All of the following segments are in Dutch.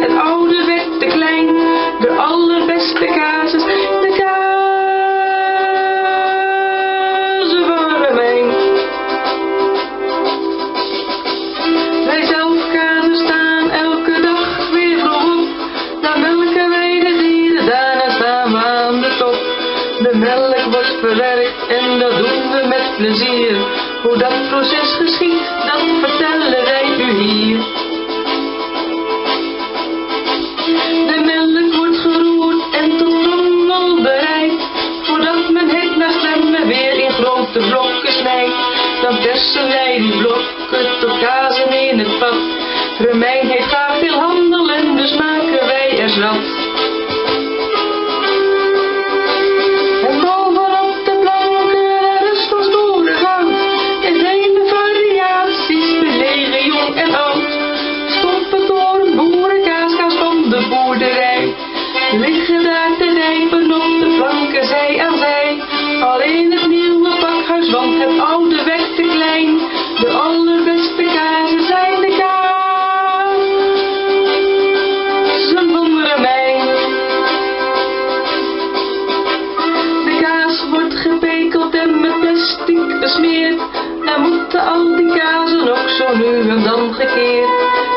Het oude werd te klein, de allerbeste kaasjes, De kazen waren mijn. Wij zelf kazen staan elke dag weer vroeg op. Dan melken wij de dieren, daarna staan we aan de top. De melk wordt verwerkt en dat doen we met plezier. Hoe dat proces geschiedt, dat vertellen wij u hier. Wij die blokken tot kazen in het vat. Remijn heeft graag veel handelen, dus maken wij er zat. En bovenop de planken rust ons. En vele variaties belegen jong en oud. Stoppen door een boerenkaaskaas van de boerderij. Liggen daar te rijpen op de planken zij aan zij. Alleen het nieuwe pakhuis, want het oude werd De allerbeste kazen zijn de kazen van Remijn. De kaas wordt gepekeld en met plastic besmeerd. En moeten al die kazen ook zo nu en dan gekeerd.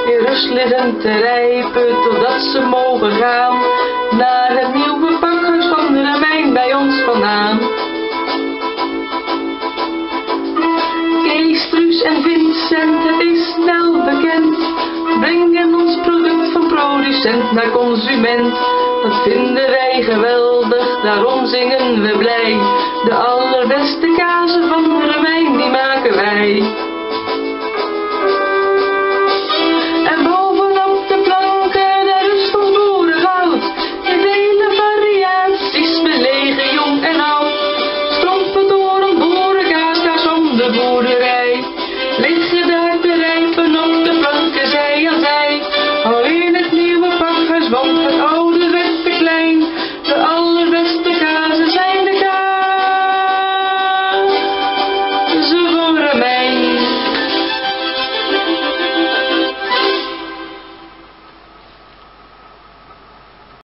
In rust liggen te rijpen totdat ze mogen gaan. Naar het nieuwe Dat vinden wij geweldig, daarom zingen we blij. De allerbeste kazen